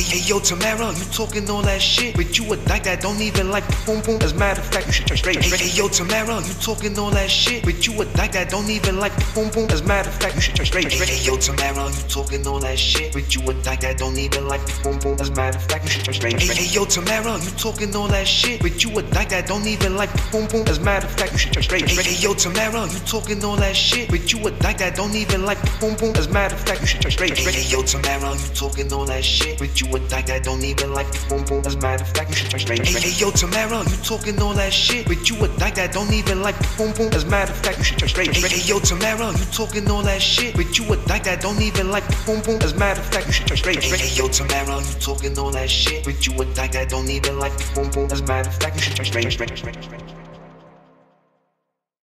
Hey, hey, yo, Tamara, you talking all that shit, but you a dyke that don't even like boom boom. As a matter of fact, you should try straight. Hey, hey, yo, Tamara, you talking all that shit, but you a dyke that don't even like boom boom. As a matter of fact, you should try straight. Hey, hey, yo, Tamara, you talking all that shit, but you a dyke that don't even like boom boom. As a matter of fact, you should try straight. Hey, hey, yo, Tamara, you talking all that shit, but you a dyke that don't even like boom boom. As a matter of fact, you should try straight. Hey, hey, yo, Tamara, you talking all that shit, but you a dyke that don't even like boom boom. As a matter of fact, you should try straight. Hey, hey, yo, Tamara, you talking all that shit, but you a dyke don't even like boom boom. As a matter of fact, you should try straight. Hey, hey, yo, Tamara, you talking all that shit, but you a dyke that don't even like boom boom. As a matter of fact, you should try straight. Hey, hey, yo, Tamara, you talking all that shit, but you a dyke that don't even like boom boom. As a matter of fact, you should try straight. Hey, hey, yo, Tamara, you talking all that shit, but you a dyke that don't even like boom boom. As a matter of fact, you should try straight.